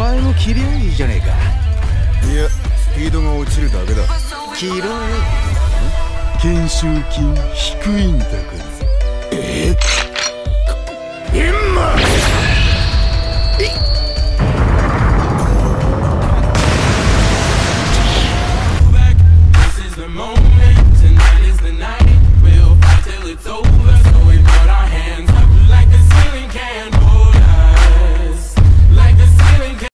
前も切りゃいいじゃねえか。いやスピードが落ちるだけだ。切ろうよ。研修金低いんだ